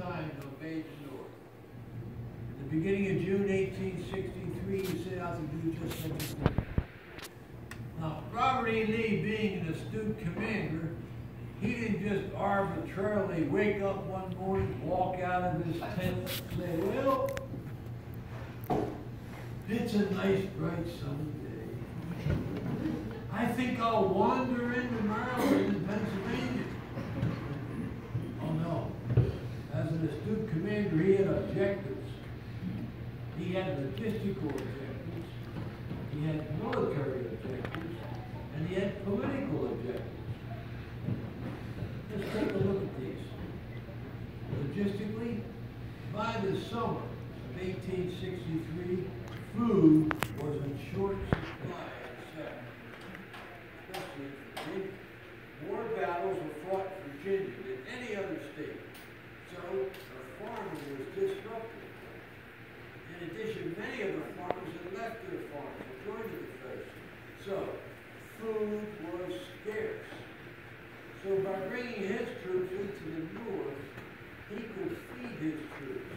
time to invade the. At the beginning of June 1863, he set out to do just such a thing. Now, Robert E. Lee, being an astute commander, he didn't just arbitrarily wake up one morning, walk out of his tent, and say, well, it's a nice bright sunny day. I think I'll wander into Maryland and Pennsylvania. Oh no. As an astute commander, he had objectives. He had logistical objectives. He had military objectives. And he had political objectives. Let's take a look at these. Logistically, by the summer of 1863, food was in short supply. More battles were fought in Virginia than any other state, so the farming was disrupted. In addition, many of the farmers had left their farms and joined the Confederacy, so food was scarce. So by bringing his troops into the north, he could feed his troops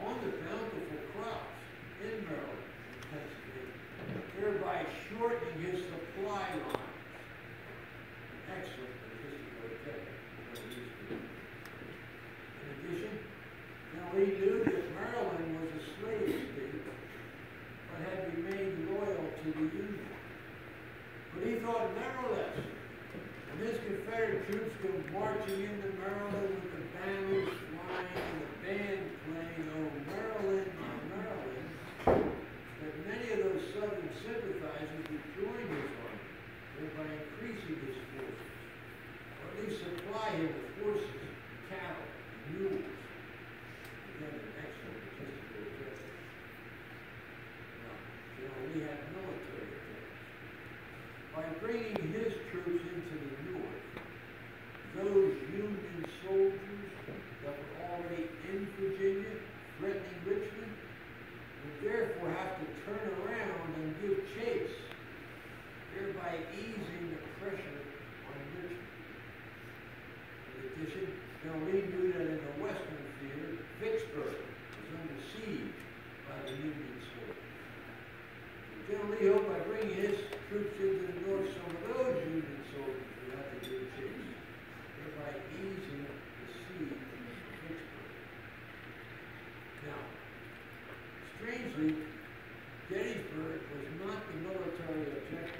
on the bountiful crops in Maryland and Pennsylvania, thereby shortening his supply lines. Excellent logistical. In addition, now he knew that Maryland was a slave state, but had remained loyal to the Union. But he thought, nevertheless, his Confederate troops come marching into Maryland with the banners flying and the band playing, oh Maryland, my Maryland, that many of those Southern sympathizers would join his army, thereby increasing his forces, or at least supply him with horses, cattle, and mules. Again, an excellent logistical objective. Now, you know, we had military objectives. By bringing his troops into the north, those Union soldiers that were already in Virginia threatening Richmond would therefore have to turn around and give chase, thereby easing the pressure on Richmond. In addition, Lee knew that Strangely, Gettysburg was not the military objective.